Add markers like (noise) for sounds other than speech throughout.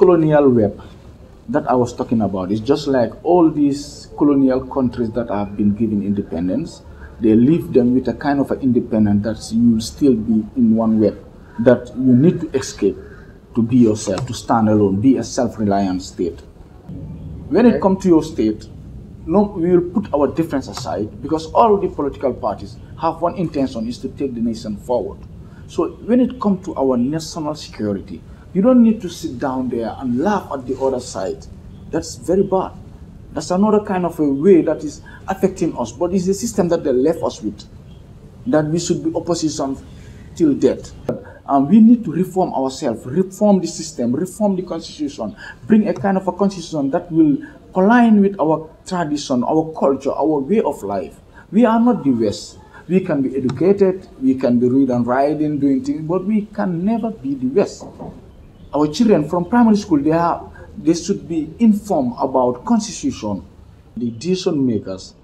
colonial web that I was talking about is just like all these colonial countries that have been given independence. They leave them with a kind of an independence that you will still be in one web, that you need to escape to be yourself, to stand alone, be a self-reliant state. When it comes to your state, no, we will put our difference aside because all the political parties have one intention is to take the nation forward. So when it comes to our national security, you don't need to sit down there and laugh at the other side. That's very bad. That's another kind of a way that is affecting us. But it's a system that they left us with. That we should be opposition till death. And we need to reform ourselves, reform the system, reform the constitution, bring a kind of a constitution that will align with our tradition, our culture, our way of life. We are not the West. We can be educated, we can be read and writing, doing things, but we can never be the West. Our children from primary school, they, are, they should be informed about constitution. The decision makers,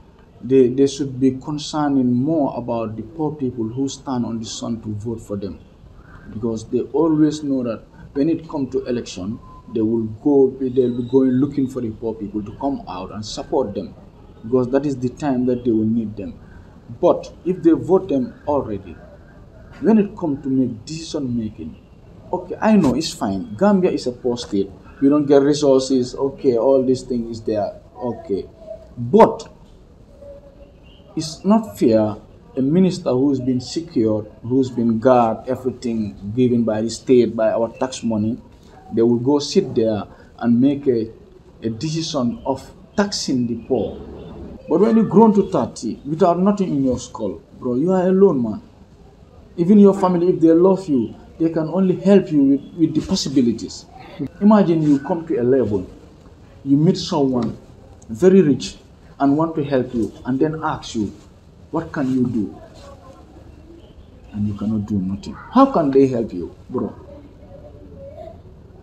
they, they should be concerning more about the poor people who stand on the sun to vote for them. Because they always know that when it comes to election, they will go, they'll be going looking for the poor people to come out and support them. Because that is the time that they will need them. But if they vote them already, when it comes to make decision making, okay, I know it's fine. Gambia is a poor state. We don't get resources. Okay, all these things is there. Okay, but it's not fair. A minister who's been secured, who's been guard everything given by the state, by our tax money, they will go sit there and make a, a decision of taxing the poor but when you grown to 30 without nothing in your skull, bro, you are alone, man. Even your family, if they love you, they can only help you with, with the possibilities. Imagine you come to a level, you meet someone very rich and want to help you, and then ask you, what can you do? And you cannot do nothing. How can they help you, bro?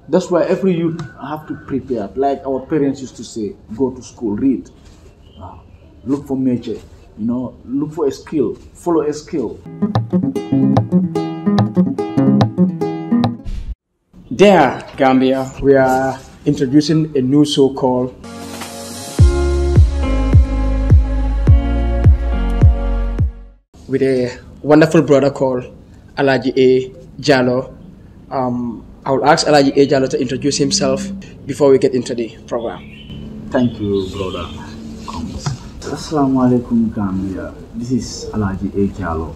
That's why every youth have to prepare. Like our parents used to say, go to school, read ah, look for major, you know, look for a skill, follow a skill. There, Gambia, we are introducing a new so-called with a wonderful brother called Alagie A. Jallow. Um, I will ask Alagie A. Jallow to introduce himself before we get into the program. Thank you, brother. Assalamu alaikum Gambia. This is Alagie A. Jallow,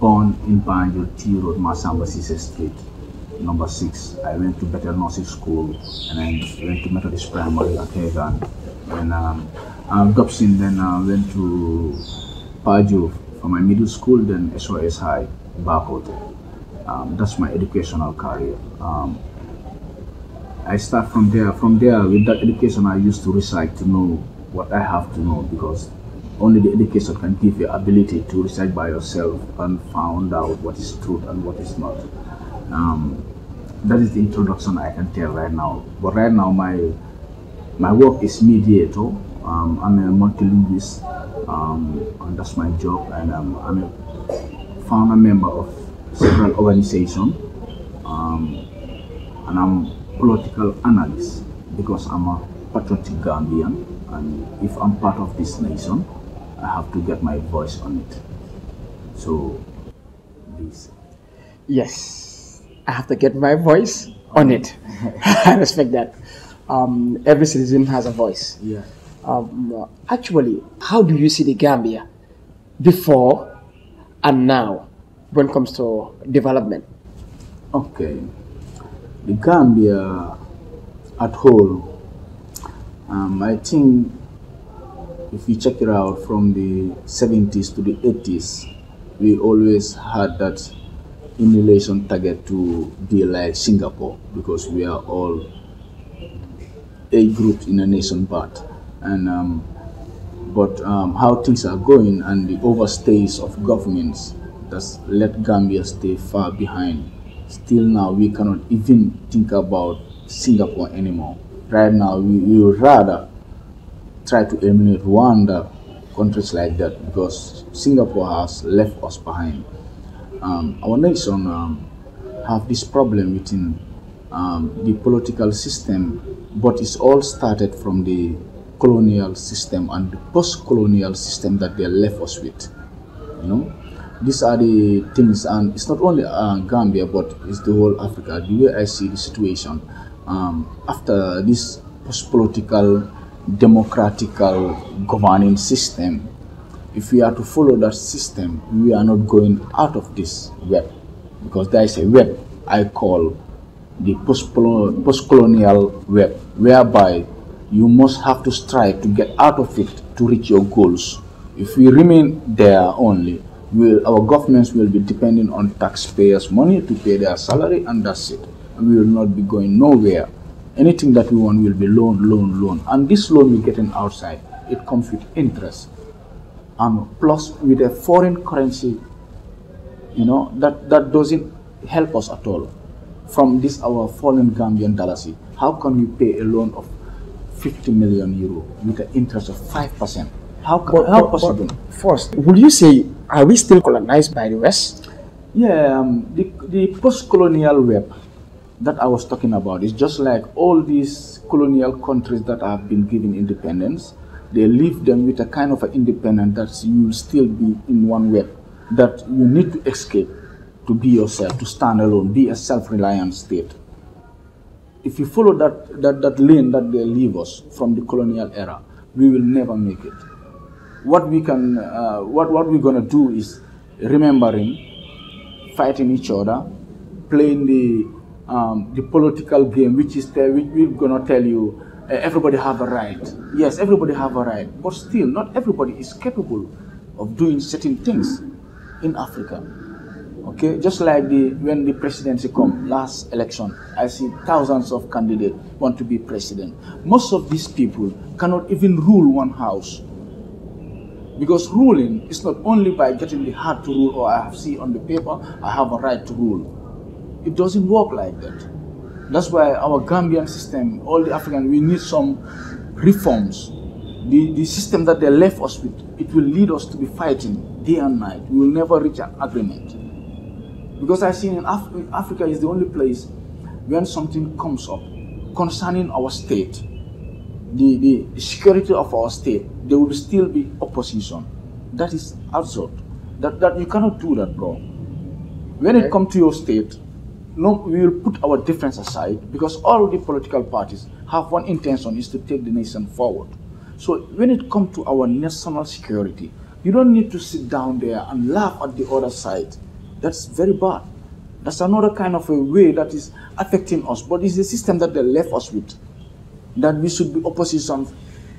born in Banjul T Road, Masamba Sise Street, number 6. I went to Better Nursing School and I went to Methodist Primary at Hagan. When um, um, Dobson then uh, went to Paju for my middle school, then SOS High, Bakoteh. Um, that's my educational career. Um, I start from there. From there, with that education, I used to recite to know what I have to know because only the education can give you ability to research by yourself and find out what is truth and what is not. Um, that is the introduction I can tell right now. But right now, my my work is mediator. Um, I'm a multilingualist, um, and that's my job. And um, I'm a founder member of several organizations, um, and I'm political analyst because I'm a patriotic Gambian and if I'm part of this nation, I have to get my voice on it. So, this. Yes, I have to get my voice on it. (laughs) I respect that. Um, every citizen has a voice. Yeah. Um, actually, how do you see the Gambia before and now when it comes to development? Okay. The Gambia at whole um, I think if you check it out from the 70s to the 80s, we always had that emulation target to be like Singapore because we are all a group in a nation part. And um, but um, how things are going and the overstays of governments that's let Gambia stay far behind. Still now we cannot even think about Singapore anymore right now we, we would rather try to eliminate Rwanda, countries like that, because Singapore has left us behind. Um, our nation um, have this problem within um, the political system, but it's all started from the colonial system and the post-colonial system that they left us with. You know, these are the things, and it's not only uh, Gambia, but it's the whole Africa. The way I see the situation um, after this post-political, democratical governing system, if we are to follow that system, we are not going out of this web because there is a web I call the post-colonial web, whereby you must have to strive to get out of it to reach your goals. If we remain there only, will, our governments will be depending on taxpayers' money to pay their salary, and that's it. And we will not be going nowhere. Anything that we want will be loan, loan, loan. And this loan we're getting outside, it comes with interest. And plus with a foreign currency, you know, that, that doesn't help us at all. From this our fallen Gambian dollars, how can you pay a loan of 50 million euro with an interest of 5%. How, but, how but, possible? But first, would you say, are we still colonized by the West? Yeah, um, the, the post-colonial web that I was talking about is just like all these colonial countries that have been given independence. They leave them with a kind of independence that you will still be in one web, that you need to escape to be yourself, to stand alone, be a self-reliant state if you follow that, that, that lane that they leave us from the colonial era, we will never make it. What we can, uh, what, what we're gonna do is remembering, fighting each other, playing the, um, the political game, which is we're gonna tell you, Uh, everybody have a right. Yes, everybody have a right, but still, not everybody is capable of doing certain things in Africa. Okay, just like the when the presidency come last election, I see thousands of candidates want to be president. Most of these people cannot even rule one house. Because ruling is not only by getting the heart to rule, or I have see on the paper, I have a right to rule. It doesn't work like that. That's why our Gambian system, all the African, we need some reforms. The, the system that they left us with, it will lead us to be fighting day and night. We will never reach an agreement. Because I see in Af Africa is the only place when something comes up concerning our state, the, the security of our state, there will still be opposition. That is absurd. That, that you cannot do that, bro. When okay. it comes to your state, no, we will put our difference aside because all the political parties have one intention is to take the nation forward. So when it comes to our national security, you don't need to sit down there and laugh at the other side that's very bad. That's another kind of a way that is affecting us. But it's a system that they left us with. That we should be opposition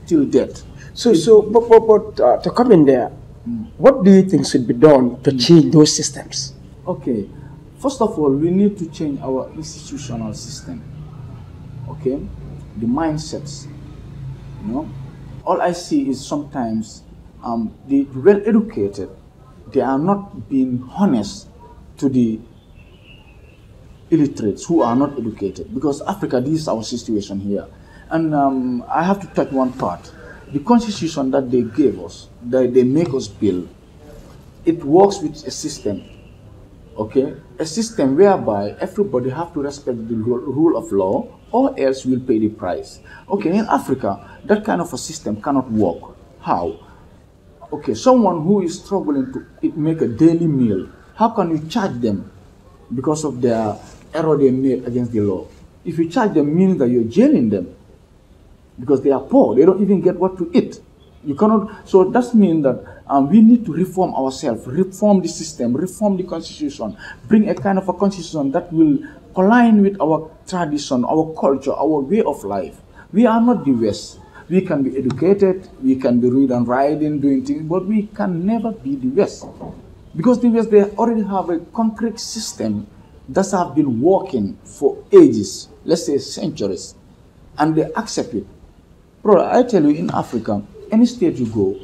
till death. So, so but, but, but uh, to come in there, mm. what do you think should be done to mm. change those systems? Okay. First of all, we need to change our institutional system. Okay? The mindsets. You know? All I see is sometimes um, the well educated, they are not being honest to the illiterates who are not educated. Because Africa, this is our situation here. And um, I have to touch one part. The constitution that they gave us, that they make us build, it works with a system, okay? A system whereby everybody have to respect the rule of law or else we'll pay the price. Okay, in Africa, that kind of a system cannot work. How? Okay, someone who is struggling to make a daily meal how can you charge them because of their error they made against the law? If you charge them, means that you're jailing them because they are poor. They don't even get what to eat. You cannot. So that means that um, we need to reform ourselves, reform the system, reform the constitution, bring a kind of a constitution that will align with our tradition, our culture, our way of life. We are not the West. We can be educated, we can be reading and writing, doing things, but we can never be the West. Because the West, they already have a concrete system that have been working for ages, let's say centuries, and they accept it. Bro, I tell you, in Africa, any state you go,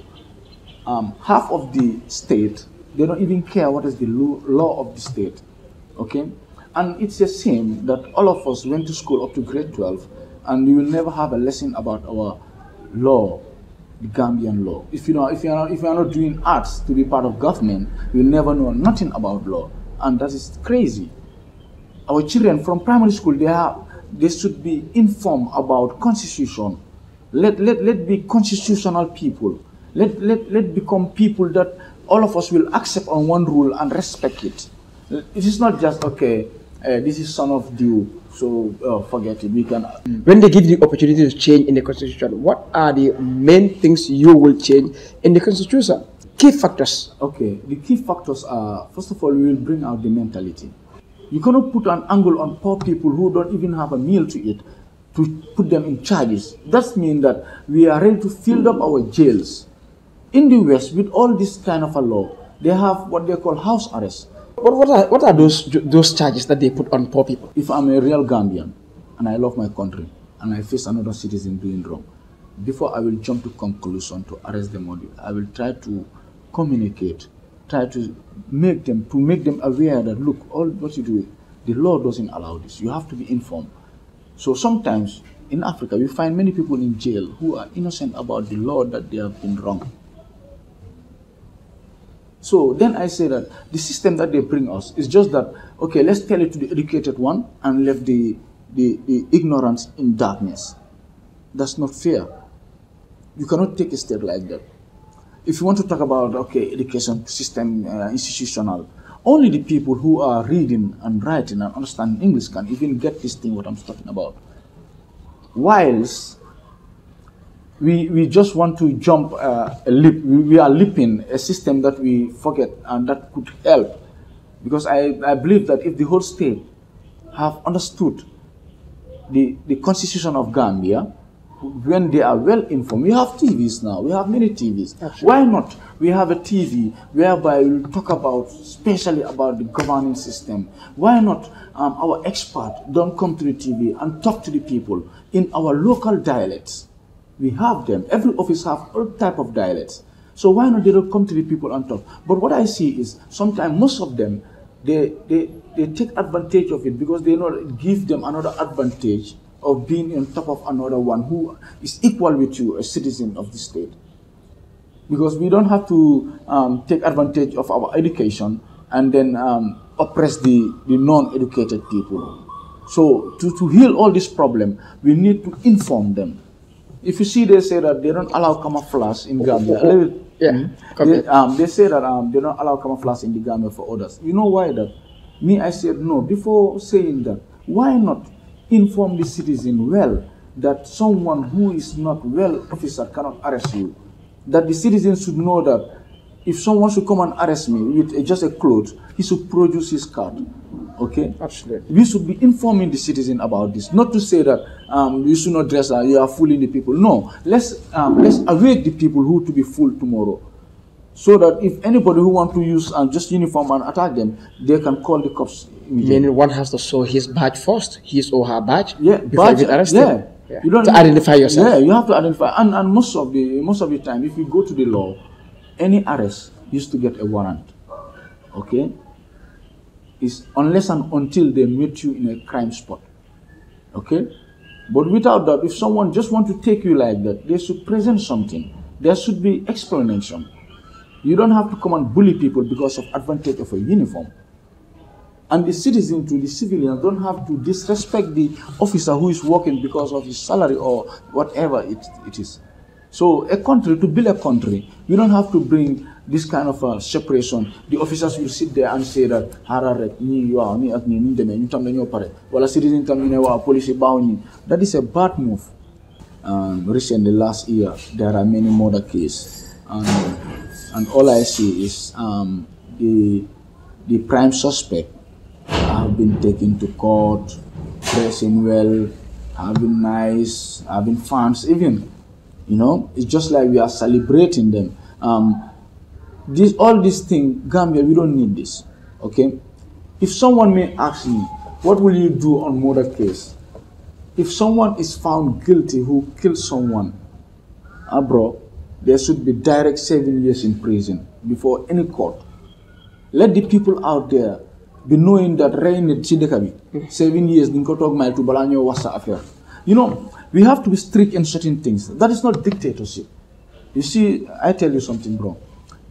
um, half of the state, they don't even care what is the law of the state. Okay? And it's a shame that all of us went to school up to grade 12 and you will never have a lesson about our law the Gambian law. If you know, if you are if you are not doing arts to be part of government, you'll never know nothing about law, and that is crazy. our children from primary school, they have they should be informed about constitution. Let let let be constitutional people. Let let let become people that all of us will accept on one rule and respect it. It is not just okay. Uh, this is son of due, so uh, forget it. We can. When they give you the opportunity to change in the constitution, what are the main things you will change in the constitution? Key factors. Okay, the key factors are first of all, we will bring out the mentality. You cannot put an angle on poor people who don't even have a meal to eat to put them in charges. That means that we are ready to fill up our jails. In the West, with all this kind of a law, they have what they call house arrest. What, what are what are those those charges that they put on poor people? If I'm a real Gambian and I love my country and I face another citizen doing wrong, before I will jump to conclusion to arrest them, or I will try to communicate, try to make them to make them aware that look, all what you do, the law doesn't allow this. You have to be informed. So sometimes in Africa, we find many people in jail who are innocent about the law that they have been wrong. So then I say that the system that they bring us is just that, okay, let's tell it to the educated one and leave the, the, the ignorance in darkness. That's not fair. You cannot take a step like that. If you want to talk about, okay, education system, uh, institutional, only the people who are reading and writing and understanding English can even get this thing what I'm talking about. Whilst we, we just want to jump uh, a leap. We, we are leaping a system that we forget and that could help. Because I, I believe that if the whole state have understood the, the constitution of Gambia, when they are well informed, we have TVs now, we have many TVs. Why not? We have a TV whereby we talk about, especially about the governing system. Why not um, our experts don't come to the TV and talk to the people in our local dialects? We have them. Every office have all type of dialects. So why not they don't come to the people and talk? But what I see is sometimes most of them they they, they take advantage of it because they not give them another advantage of being on top of another one who is equal with you, a citizen of the state. Because we don't have to um, take advantage of our education and then um, oppress the, the non-educated people. So to, to heal all this problem, we need to inform them. If you see, they say that they don't allow camouflage in Gambia. Yeah, They, um, they say that um, they don't allow camouflage in the Gambia for others. You know why that? Me, I said no. Before saying that, why not inform the citizen well that someone who is not well officer cannot arrest you? That the citizen should know that if someone should come and arrest me with just a clothes, he should produce his card. Okay? Absolutely. We should be informing the citizen about this, not to say that um, you should not dress, uh, you are fooling the people. No, let's um, let's awake the people who to be fooled tomorrow, so that if anybody who want to use um, just uniform and attack them, they can call the cops immediately. Meaning one has to show his badge first, his or her badge, Yeah, before badge, you get arrested. Yeah. Yeah. You don't to identify yourself. Yeah, you have to identify. And, and most of the most of the time, if you go to the law, any arrest used to get a warrant. Okay, is unless and until they meet you in a crime spot. Okay, but without that, if someone just want to take you like that, they should present something. There should be explanation. You don't have to come and bully people because of advantage of a uniform. And the citizen to the civilian don't have to disrespect the officer who is working because of his salary or whatever it, it is. So a country, to build a country, you don't have to bring this kind of uh, separation. The officers will sit there and say that harare ni wa ni ak ni ni deme ni tam pare wala citizen tam ne wa police baaw ñi. That is a bad move. Um, recently last year there are many murder cases and, and all I see is um, the the prime suspect have been taken to court, dressing well, having nice, having fans, even. You know, it's just like we are celebrating them. Um, this all these things, Gambia, we don't need this. Okay? If someone may ask me, what will you do on murder case? If someone is found guilty who killed someone, ah there should be direct seven years in prison before any court. Let the people out there be knowing that nit ci bi seven years di nga ko maytu balaa ñoo wax sa you know we have to be strict in certain things that is not dictatorship you see I tell you something bro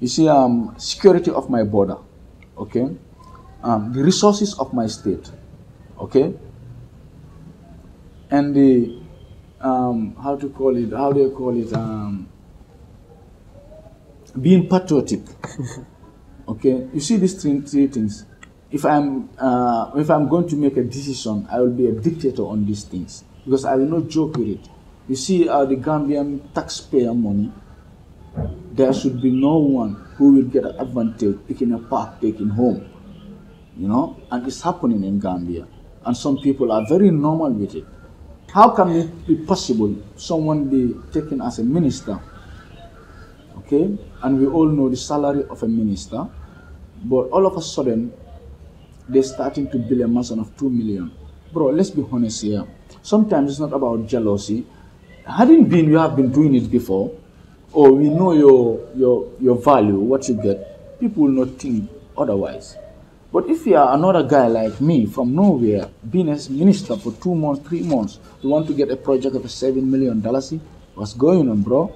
you see um, security of my border okay um, the resources of my state Okay? And the, um, how to call it, how do you call it? Um, being patriotic. (laughs) okay? You see these three, three things. If I'm, uh, if I'm going to make a decision, I will be a dictator on these things because I will not joke with it. You see uh, the Gambian taxpayer money, there should be no one who will get an advantage picking a park, taking home. You know, and it's happening in Gambia. And some people are very normal with it. How can it be possible someone be taken as a minister? Okay, and we all know the salary of a minister, but all of a sudden they're starting to build a mansion of two million. Bro, let's be honest here. Sometimes it's not about jealousy. Having been you have been doing it before, or we know your your your value, what you get, people will not think otherwise. But if you are another guy like me from nowhere, being a minister for two months, three months, you want to get a project of seven million dollars, what's going on, bro?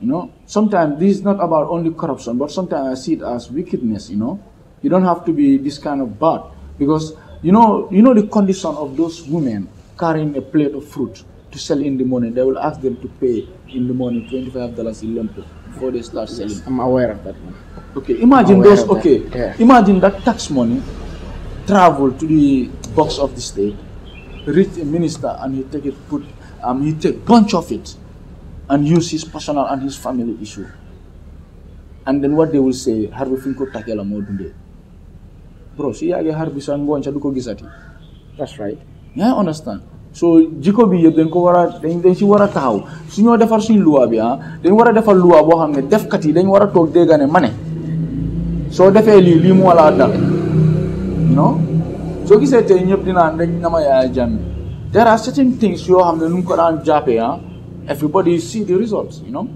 You know, sometimes this is not about only corruption, but sometimes I see it as wickedness. You know, you don't have to be this kind of bad because you know, you know the condition of those women carrying a plate of fruit to sell in the morning. They will ask them to pay in the morning twenty five dollars in lempo before they start selling. I'm aware of that one. Okay, imagine those. that, Okay, yeah. imagine that tax money travel to the box of the state, reach a minister, and he take it, put, um, he take bunch of it, and use his personal and his family issue. And then what they will say, harbi finko takela mo dunde. Bro, si yage harbi sa ngoncha duko gisati. That's right. Yeah, understand. So jikko bi yëpp dañ ko war a dañ dañ si war a taxaw su ñoo defar suñ loi bi ah dañ war a defar loi boo xam ne defkat yi dañ war a toog dégg ne ma ne soo defee lii lii laa dal you know soo gisee tey ñëpp dinaan dañ nama yaaya jàmme there are certain things yoo xam ne nu ko daan jàppee ah everybody see the results you know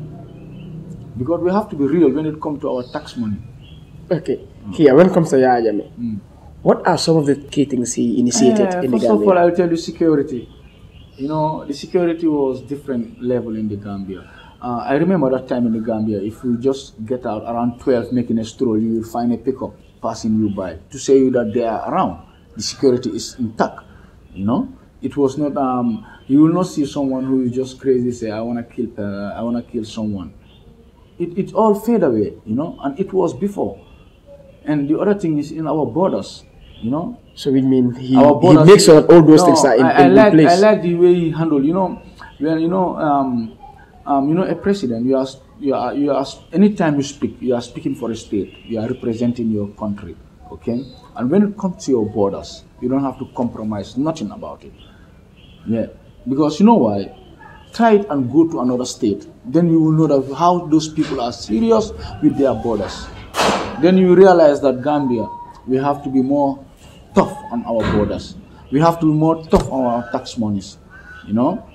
because we have to be real when it comes to our tax money Okay. Here, when it comes to Yaya Jammeh, Mm. what are some of the key things he initiated in the Gambia? first of all, I'll tell you security. You know, the security was different level in the Gambia. Uh, I remember that time in the Gambia, if you just get out around 12 making a stroll, you will find a pickup passing you by to say you that they are around. The security is intact. You know, it was not. Um, you will not see someone who is just crazy say, "I want to kill. Uh, I want to kill someone." It it all fade away. You know, and it was before. And the other thing is in our borders. You know, So we mean he, our he borders- makes sure that all those No, things are in, I, I in like, place. I like the way he handled. You know, when you know, um, um, you know, a president. You are, you are, you are. Anytime you speak, you are speaking for a state. You are representing your country. Okay, and when it comes to your borders, you don't have to compromise nothing about it. Yeah, because you know why? Try it and go to another state. Then you will know that how those people are serious with their borders. Then you realize that Gambia, we have to be more tough on our borders. We have to be more tough on our tax monies, you know.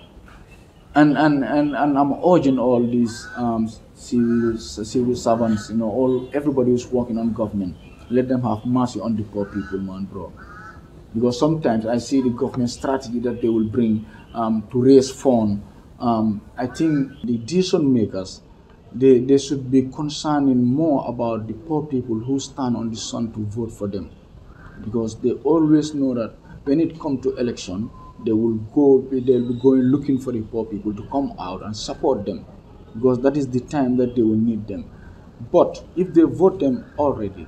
And and and, and I'm urging all these um, civil civil servants, you know, all everybody who's working on government, let them have mercy on the poor people, man, bro because sometimes I see the government strategy that they will bring um, to raise funds. Um, I think the decision makers they, they should be concerning more about the poor people who stand on the sun to vote for them, because they always know that when it comes to election, they will go they'll be going looking for the poor people to come out and support them, because that is the time that they will need them. But if they vote them already,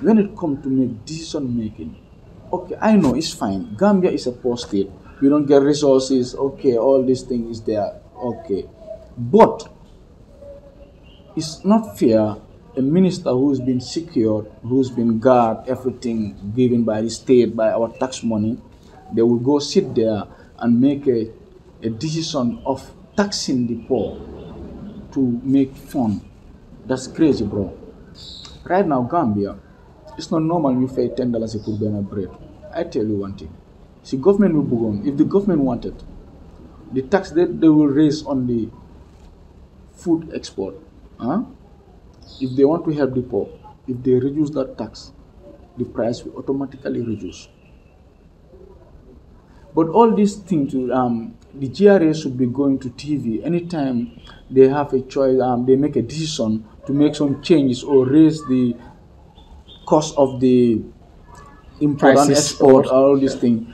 when it comes to make decision making, okay, I know it's fine. Gambia is a poor state. We don't get resources. Okay, all these things is there. Okay, but it's not fair. A minister who's been secured, who's been guard, everything given by the state, by our tax money, they will go sit there and make a, a decision of taxing the poor to make fun. That's crazy, bro. Right now, Gambia, it's not normal you pay ten dollars pour benn bread. I tell you one thing. See, government will be gone. if the government wanted, the tax that they will raise on the food export, huh? if they want to help the poor, if they reduce that tax, the price will automatically reduce. But all these things, um, the GRA should be going to TV anytime they have a choice, um, they make a decision to make some changes or raise the cost of the import and export, or- all these things.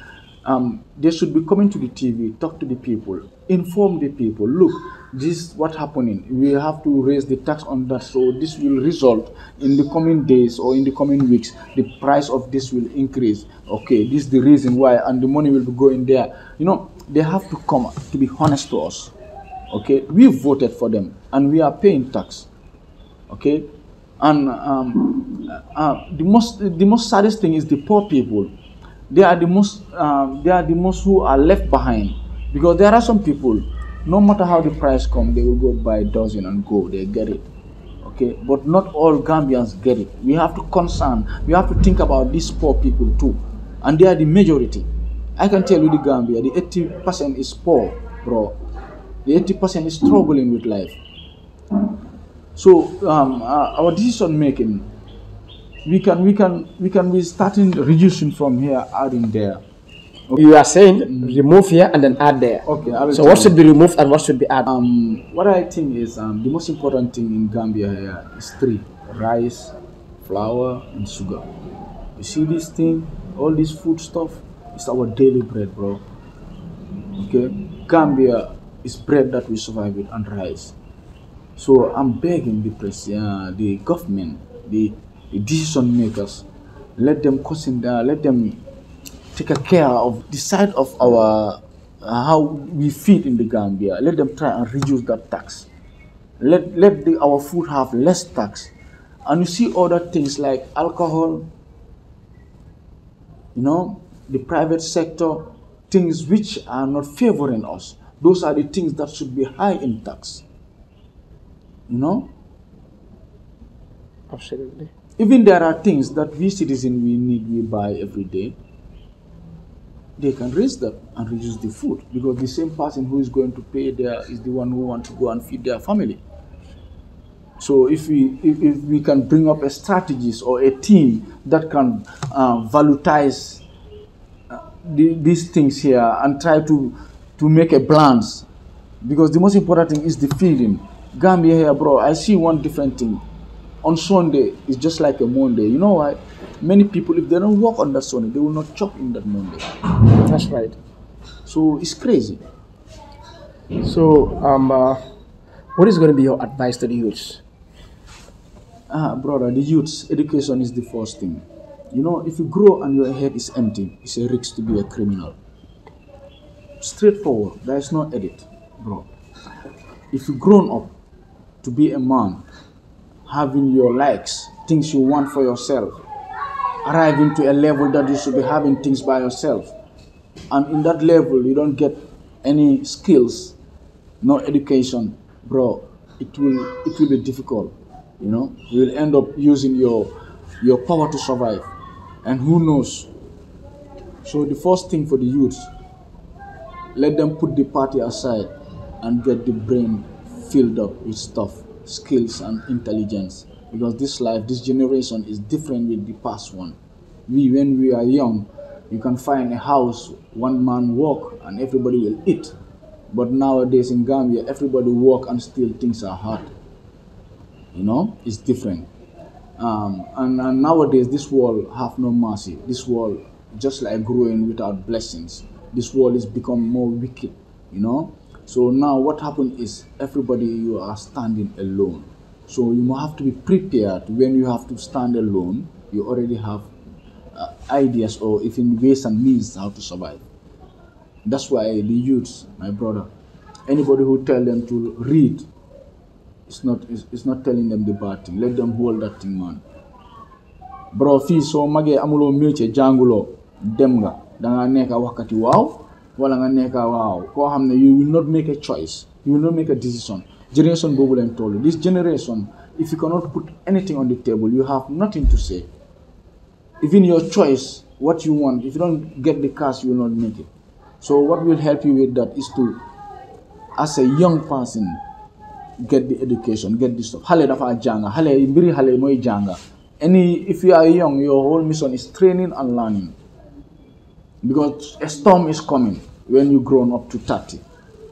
Um, they should be coming to the TV, talk to the people, inform the people. Look, this is what happening. We have to raise the tax on that, so this will result in the coming days or in the coming weeks. The price of this will increase. Okay, this is the reason why, and the money will be going there. You know, they have to come to be honest to us. Okay, we voted for them, and we are paying tax okay and um, uh, the most the most saddest thing is the poor people they are the most um, they are the most who are left behind because there are some people no matter how the price come they will go buy a dozen and go. They get it. Okay? But not all gambians get it. We have to concern. We have to think about these poor people too. And they are the majority. I can tell you the gambia the 80 percent is poor bro. The 80 percent is struggling with life. So um, uh, our decision making, we can we can we can be starting reducing from here, adding there. You are saying remove here and then add there. Okay. So what should be removed and what should be added? Um, what I think is um, the most important thing in Gambia here is three: rice, flour, and sugar. You see this thing, all this food stuff, is our daily bread, bro. Okay, Gambia is bread that we survive with and rice. So I'm begging the press, uh, the government, the, the decision makers, let them consider, let them take a care of the side of our uh, how we feed in the Gambia. Let them try and reduce that tax. Let let the, our food have less tax, and you see other things like alcohol. You know, the private sector, things which are not favoring us. Those are the things that should be high in tax. You know, Absolutely. even there are things that we citizens we need we buy every day they can raise that and reduce the food because the same person who is going to pay there is the one who want to go and feed their family. So if we if, if we can bring up a strategist or a team that can uh, valutize uh, the, these things here and try to to make a balance because the most important thing is the feeding. Gambia here bro i see one different thing. On sunday it's just like a monday. You know why many people if they don't work on that sunday they will not chop in that monday. That's right. so it's crazy. So um, uh, what is going to be your advice to the youths? ah brother the youth's education is the first thing. You know if you grow and your head is empty it's a risk to be a criminal. Straightforward. There is no edit bro. If you grown up to be a man having your likes things you want for yourself arriving to a level that you should be having things by yourself. And in that level you don't get any skills no education. Bro it will it will be difficult you know? You will end up using your your power to survive. And who knows? So the first thing for the youth let them put the party aside and get the brain filled up with stuff skills and intelligence because this life this generation is different with the past one. We when we are young you can find a house one man work and everybody will eat. But nowadays in gambia everybody work and still things are hard. You know it's different. Um, and, and nowadays this world have no mercy. This world just like growing without blessings this world is become more wicked you know. So now what happened is everybody you are standing alone so you have to be prepared. When you have to stand alone you already have uh, ideas or even ways and means how to survive. That's why the youths my brother anybody who tell them to read it's not it's, it's not telling them the bad thing. Let them hold that thing man. Bro fii soo magee amuloo métier jànguloo dem nga. Danga nekka waxkati waaw wala nga nekka waaw. Koo you will not make a choice. You will not make a decision generation boobu leen you, this generation if you cannot put anything on the table you have nothing to say. Even your choice what you want if you don't get the cash you will not make it. So what will help you with that is to as a young person get the education get this stuff. Hale dafa jànga hale mbiri hale mooy jànga. Any if you are young your whole mission is training and learning. Because a storm is coming when you grown up to 30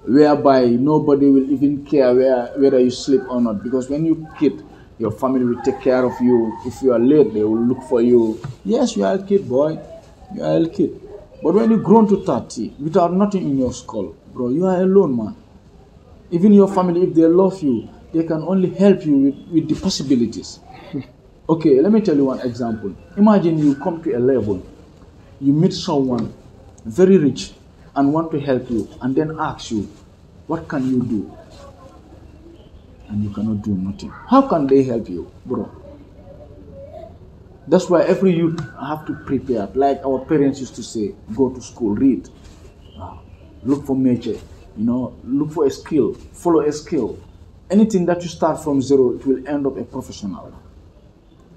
whereby nobody will even care where, whether you sleep or not because when you kid Your family will take care of you. If you are late, they will look for you. Yes, you are a kid, boy. You are a kid. But when you grown to 30 without nothing in your skull, bro, you are alone, man. Even your family, if they love you, they can only help you with, with the possibilities. (laughs) okay, let me tell you one example. Imagine you come to a level, you meet someone very rich and want to help you, and then ask you, What can you do? And you cannot do nothing. How can they help you, bro? That's why every youth have to prepare. Like our parents used to say, go to school, read, uh, look for major, you know, look for a skill, follow a skill. Anything that you start from zero, it will end up a professional.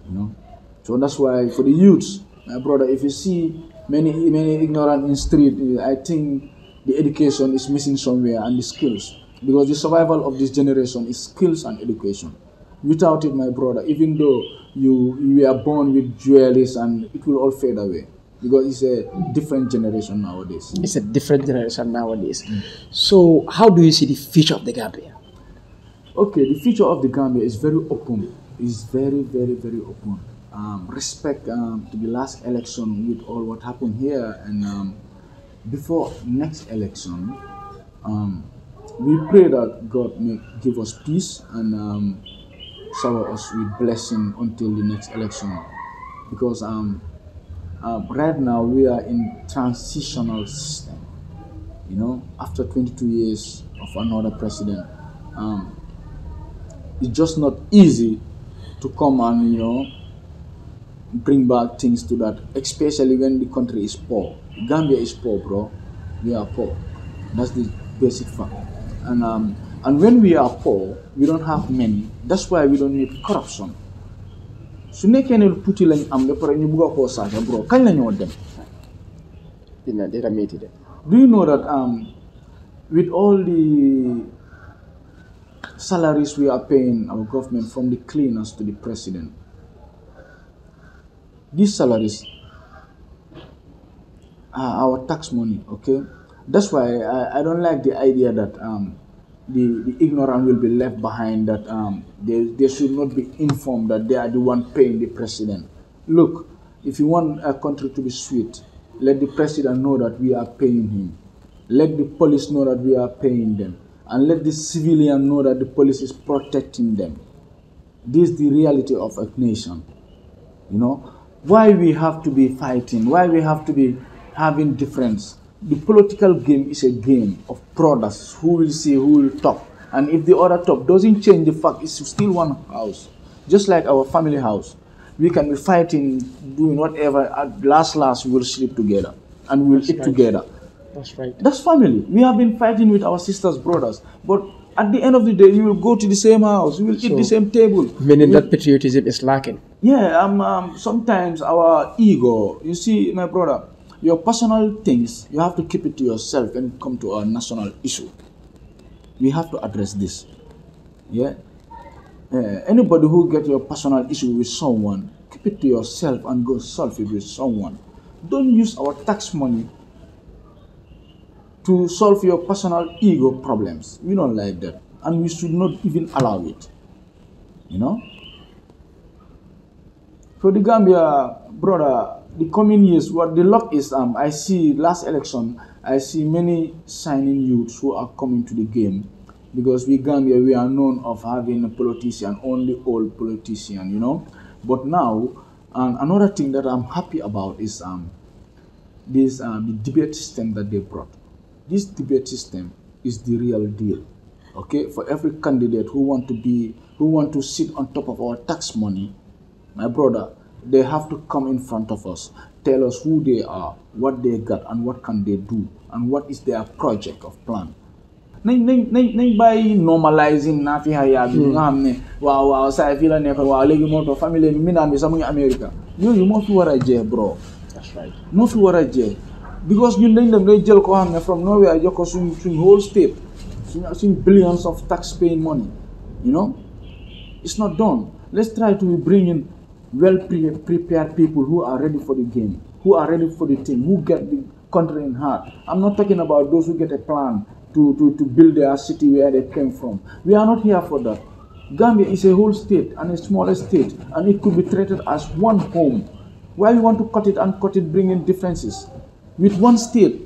You know, so that's why for the youths, my brother, if you see many many ignorant in street, eh, I think the education is missing somewhere and the skills because the survival of this generation is skills and education. Without it, my brother, even though you you are born with jewelries and it will all fade away because it's a different generation nowadays. It's a different generation nowadays. So, how do you see the future of the Gambia? Okay, the future of the Gambia is very open. It's very, very, very open. Um, respect um, to the last election with all what happened here and um, before next election, um, we pray that God may give us peace and um, shower us with blessing until the next election. Because um, uh, right now we are in transitional system. You know, after 22 years of another president, it's just not easy to come and you know bring back things to that, especially when the country is poor. Gambia is poor, bro. We are poor. That's the basic fact. And um, and when we are poor, we don't have many. That's why we don't need corruption. su nekkee ne tuuti lañ am ba pare ñu bugg a koo saaga bro kañ la ñoo dem Dina dina de. do you know that um, with all the salaries we are paying our government from the cleaners to the president these salaries are our tax money okay? That's why i, I don't like the idea that um, the, the ignorant will be left behind that um, they, they should not be informed that they are the one paying the president. Look if you want a country to be sweet let the president know that we are paying him. Let the police know that we are paying them. And let the civilian know that the police is protecting them. This is the reality of a nation you know why we have to be fighting why we have to be having difference? The political game is a game of brothers who will see who will top? And if the other top doesn't change the fact it's still one house. Just like our family house. We can be fighting doing whatever. At last last we will sleep together. And we will eat right. together. That's right. that's family. We have been fighting with our sisters brothers. But at the end of the day you will go to the same house you will eat the same table Meaning that patriotism is lacking. yeah, um, um, sometimes our ego, you see, my brother, your personal things, you have to keep it to yourself when it come to a national issue. We have to address this. Yeah? Uh, anybody who get your personal issue with someone, keep it to yourself and go solve it with someone. Don't use our tax money to solve your personal ego problems. We don't like that. And we should not even allow it. You know? For the Gambia, brother, the coming years, what the luck is, um, I see last election, I see many signing youths who are coming to the game because we Gambia, we are known of having a politician, only old politician, you know. But now, um, another thing that I'm happy about is um, this um, the debate system that they brought. This debate system is the real deal. Okay, for every candidate who want to be, who want to sit on top of our tax money, my brother, they have to come in front of us, tell us who they are, what they got, and what can they do, and what is their project of plan. nañ nañ nañ nañ bàyyi normalising naa fi xayaa bi nga xam ne waaw waaw saa fii la nekk waaw léegi moo tax famille mi naan bi sax mu ngi Amérique yooyu moo fi war a jeex bro That's right. moo fi war a jeex because ñun dañ dem day jël koo xam ne from nowhere jox ko suñ suñ whole state. Suñ suñ billions of tax paying money you know? It's not done. Let's try to bring in well pre- prepared people who are ready for the game who are ready for the team who get the country in heart. I'm not talking about those who get a plan to, to, to build their city where they came from. We are not here for that. Gambia is a whole state and a smaller state, and it could be treated as one home. Why you want to cut it and cut it, bring in differences? With one state,